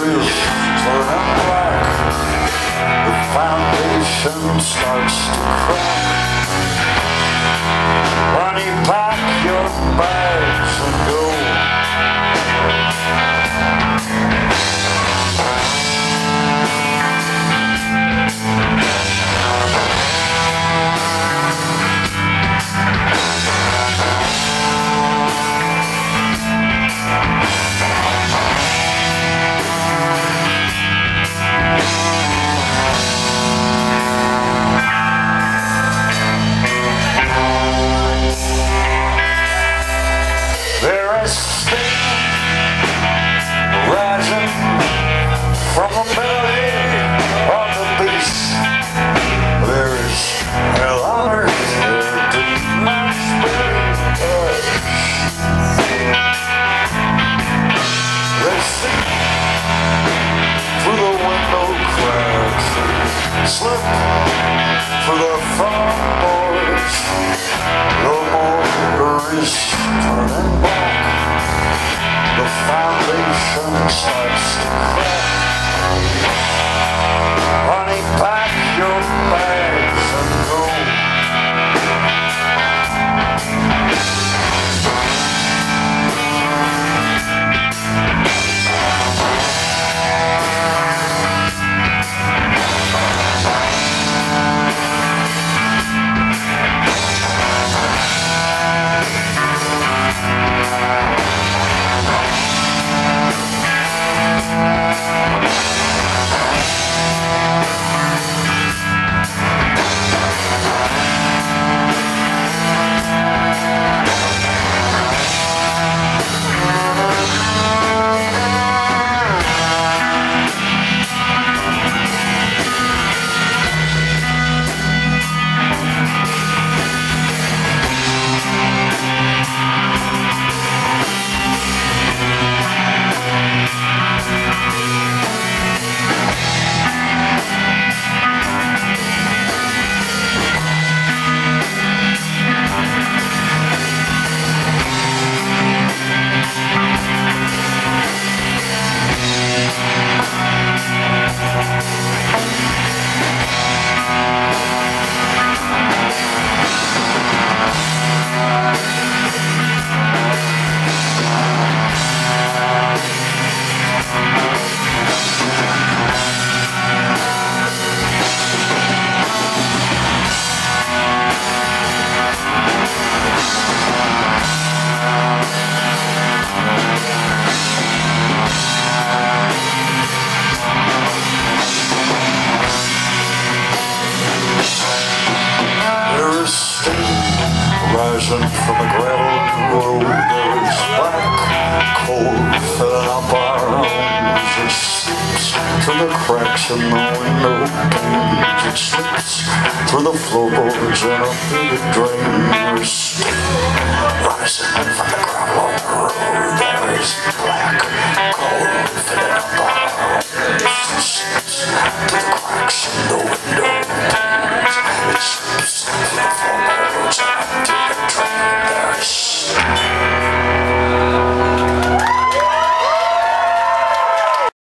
true. So unlike the foundation starts to crack. Money back your bags and go. Slip through the front doors. No more is turning back. The foundation starts to crack. Rising from the gravel road. There is black coal filling up our homes. It seeps through the cracks in the window panes. It slips through the floorboards and up through the drain. There is steam rising from the gravel road. There is black